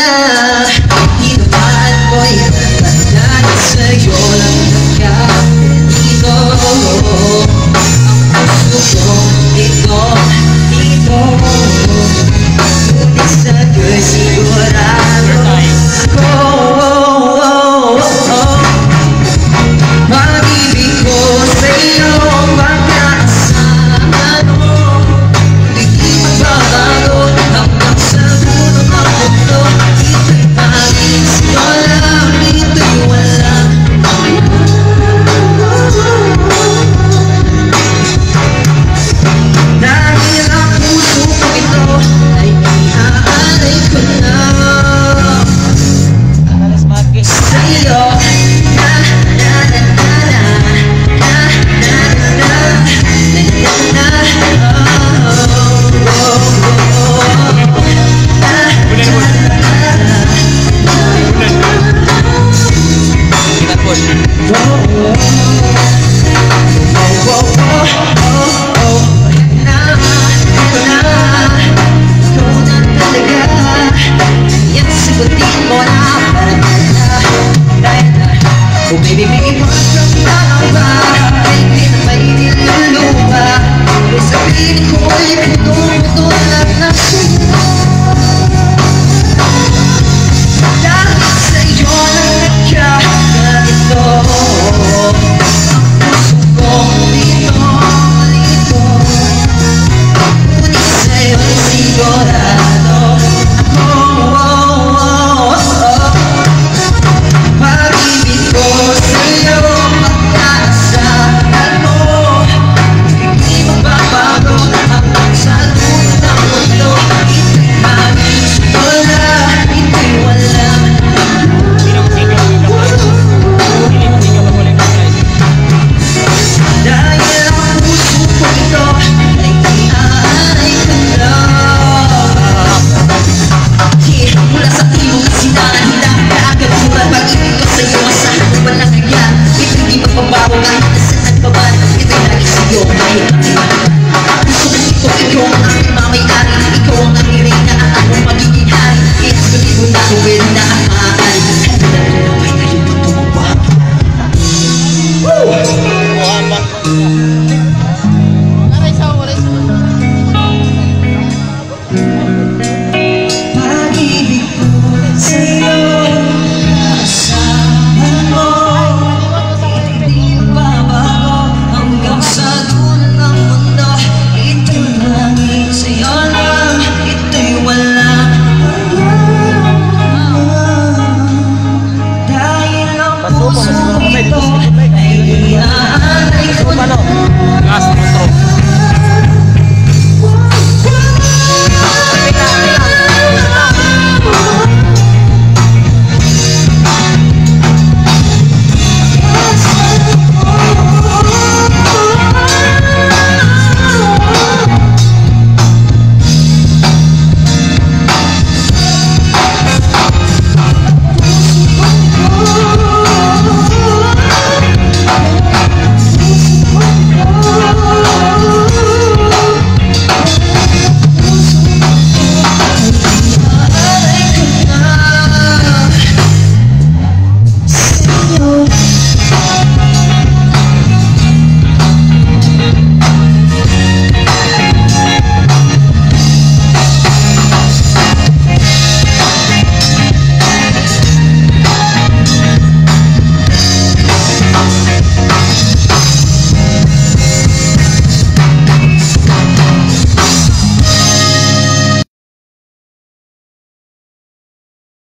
إِلَّا Binibigyan mo ng tama. Kahit di na your might.